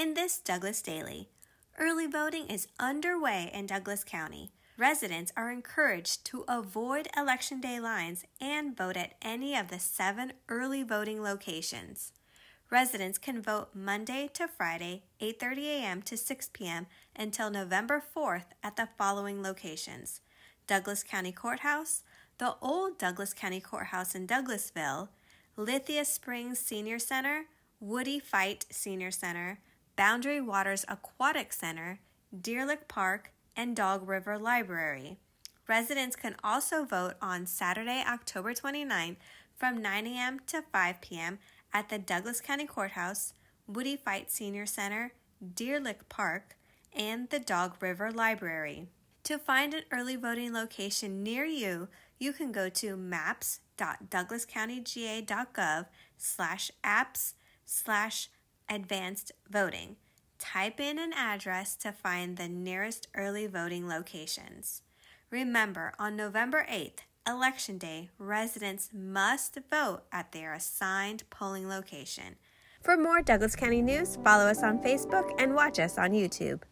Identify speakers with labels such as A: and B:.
A: In this Douglas Daily, early voting is underway in Douglas County. Residents are encouraged to avoid Election Day lines and vote at any of the seven early voting locations. Residents can vote Monday to Friday, 8:30 a.m. to 6 p.m. until November 4th at the following locations: Douglas County Courthouse, the old Douglas County Courthouse in Douglasville, Lithia Springs Senior Center, Woodie Fite Senior Center, Boundary Waters Aquatic Center, Deerlick Park, and Dog River Library. Residents can also vote on Saturday, October 29th from 9 a.m. to 5 p.m at the Douglas County Courthouse, Woodie Fite Senior Center, Deerlick Park, and the Dog River Library. To find an early voting location near you, you can go to maps.douglascountyga.gov slash apps slash advanced voting. Type in an address to find the nearest early voting locations. Remember, on November 8th, Election Day, residents must vote at their assigned polling location. For more Douglas County news, follow us on Facebook and watch us on YouTube.